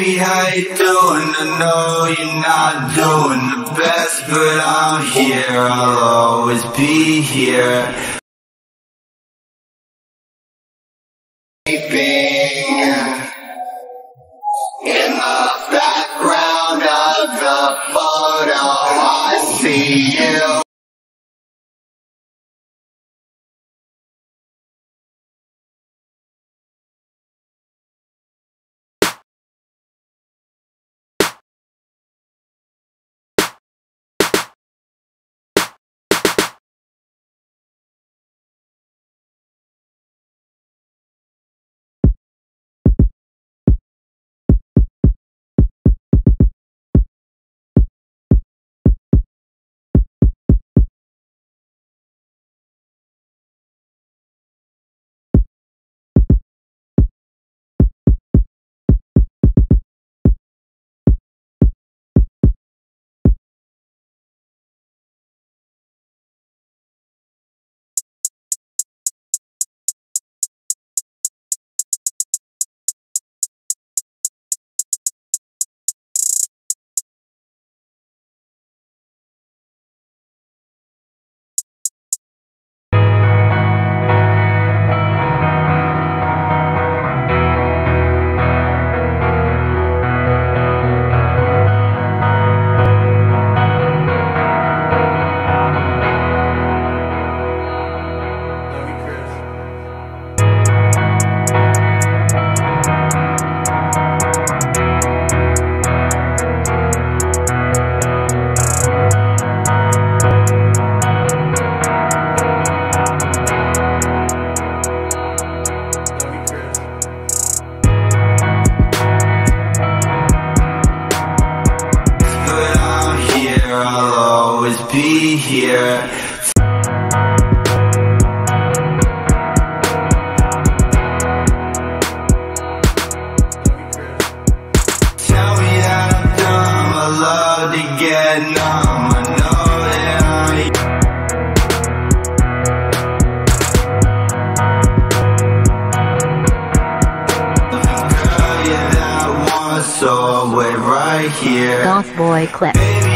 Baby, how you doing? I know you're not doing the best, but I'm here. I'll always be here. In the background of the photo, I see you. Be here. Tell me that I'm dumb, I love to get numb. I know that I Girl, you're that one, so wait right here. GothBoiClique. Baby,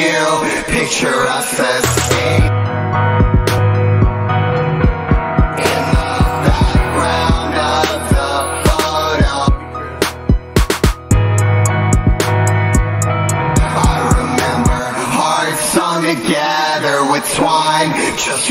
you Picture us as sung together with twine. Just